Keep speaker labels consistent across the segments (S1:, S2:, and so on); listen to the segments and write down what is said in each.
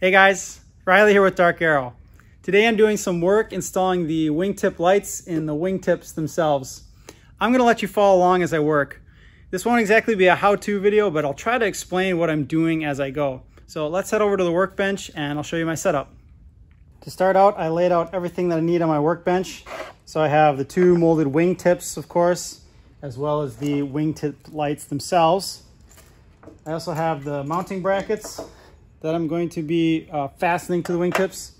S1: Hey guys, Riley here with DarkAero. Today I'm doing some work installing the wingtip lights in the wingtips themselves. I'm gonna let you follow along as I work. This won't exactly be a how-to video, but I'll try to explain what I'm doing as I go. So let's head over to the workbench and I'll show you my setup. To start out, I laid out everything that I need on my workbench. So I have the two molded wingtips, of course, as well as the wingtip lights themselves. I also have the mounting brackets that I'm going to be uh, fastening to the wingtips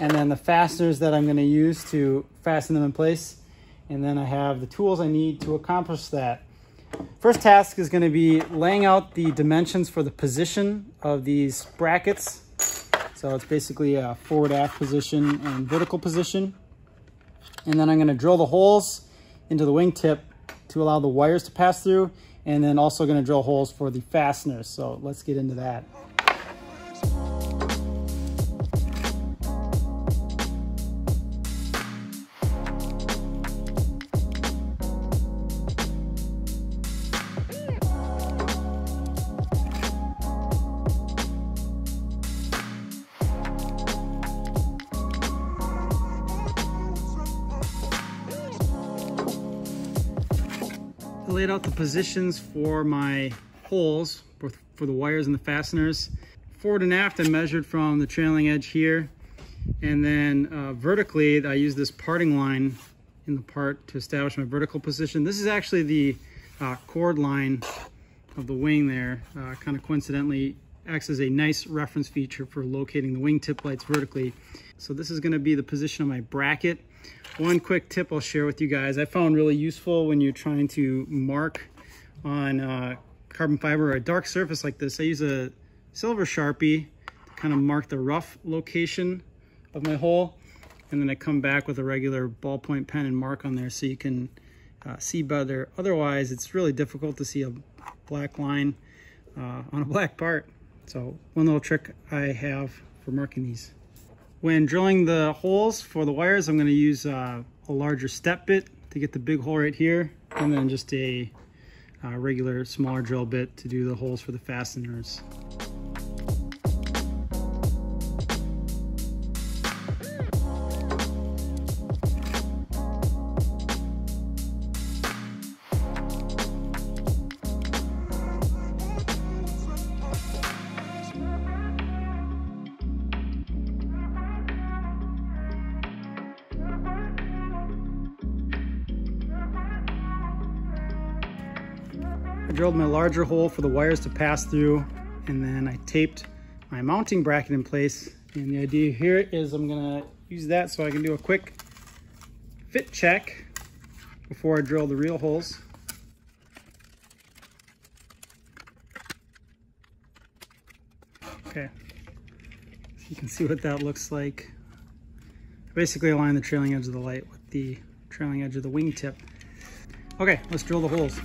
S1: and then the fasteners that I'm going to use to fasten them in place. And then I have the tools I need to accomplish that. First task is going to be laying out the dimensions for the position of these brackets. So it's basically a forward aft position and vertical position. And then I'm going to drill the holes into the wingtip to allow the wires to pass through and then also going to drill holes for the fasteners. So let's get into that. I laid out the positions for my holes for, for the wires and the fasteners. Forward and aft, I measured from the trailing edge here. And then uh, vertically, I used this parting line in the part to establish my vertical position. This is actually the uh, chord line of the wing there. Uh, kind of coincidentally acts as a nice reference feature for locating the wingtip lights vertically. So this is gonna be the position of my bracket. One quick tip I'll share with you guys I found really useful when you're trying to mark on uh, carbon fiber or a dark surface like this. I use a silver Sharpie to kind of mark the rough location of my hole. And then I come back with a regular ballpoint pen and mark on there so you can uh, see better. Otherwise, it's really difficult to see a black line uh, on a black part. So one little trick I have for marking these. When drilling the holes for the wires, I'm going to use uh, a larger step bit to get the big hole right here, and then just a uh, regular smaller drill bit to do the holes for the fasteners. I drilled my larger hole for the wires to pass through and then I taped my mounting bracket in place. And the idea here is I'm gonna use that so I can do a quick fit check before I drill the real holes. Okay, so you can see what that looks like. Basically align the trailing edge of the light with the trailing edge of the wingtip. Okay, let's drill the holes.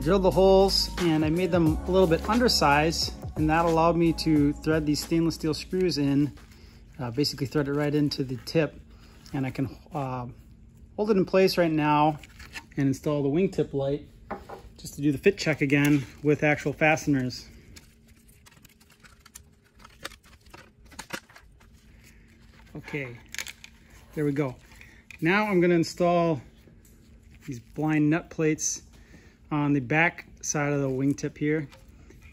S1: I drilled the holes and I made them a little bit undersized and that allowed me to thread these stainless steel screws in, uh, basically thread it right into the tip and I can uh, hold it in place right now and install the wingtip light just to do the fit check again with actual fasteners. Okay, there we go. Now I'm gonna install these blind nut plates on the back side of the wingtip here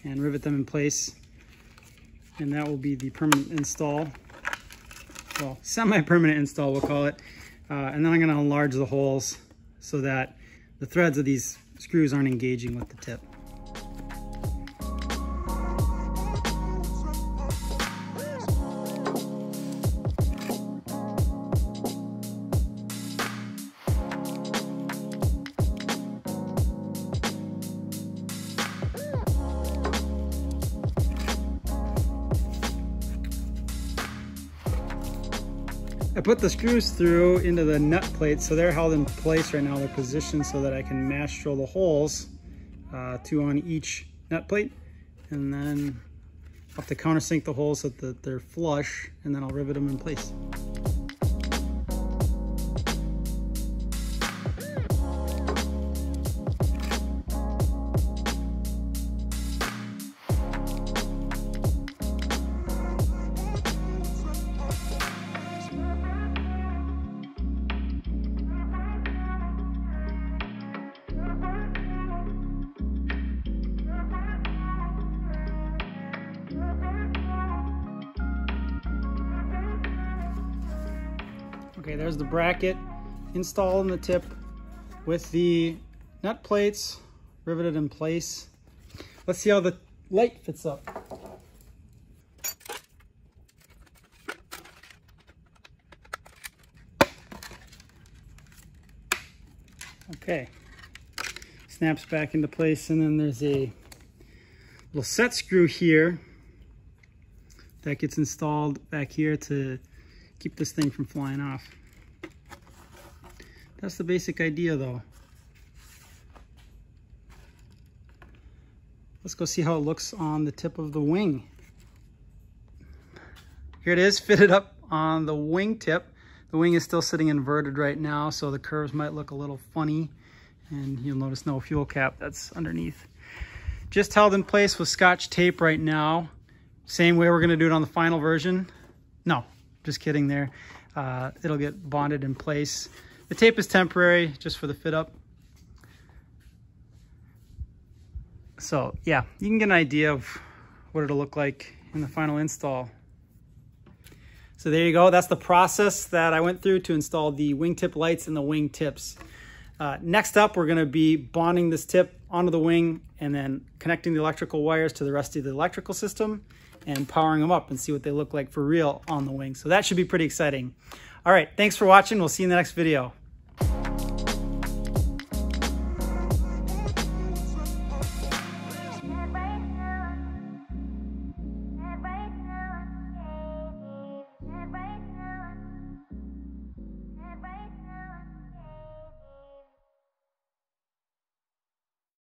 S1: and rivet them in place. And that will be the permanent install. Well, semi-permanent install, we'll call it. Uh, and then I'm gonna enlarge the holes so that the threads of these screws aren't engaging with the tip. I put the screws through into the nut plates so they're held in place right now. They're positioned so that I can match drill the holes, uh, two on each nut plate. And then I'll have to countersink the holes so that they're flush and then I'll rivet them in place. Okay, there's the bracket installed in the tip with the nut plates riveted in place. Let's see how the light fits up. Okay, snaps back into place and then there's a little set screw here that gets installed back here to keep this thing from flying off. That's the basic idea though. Let's go see how it looks on the tip of the wing. Here it is fitted up on the wing tip. The wing is still sitting inverted right now, so the curves might look a little funny. And you'll notice no fuel cap that's underneath. Just held in place with scotch tape right now. Same way we're gonna do it on the final version. No, just kidding there. Uh, it'll get bonded in place. The tape is temporary, just for the fit up. So yeah, you can get an idea of what it'll look like in the final install. So there you go. That's the process that I went through to install the wingtip lights and the wing tips. Uh, next up, we're going to be bonding this tip onto the wing and then connecting the electrical wires to the rest of the electrical system and powering them up and see what they look like for real on the wing. So that should be pretty exciting. All right, thanks for watching. We'll see you in the next video.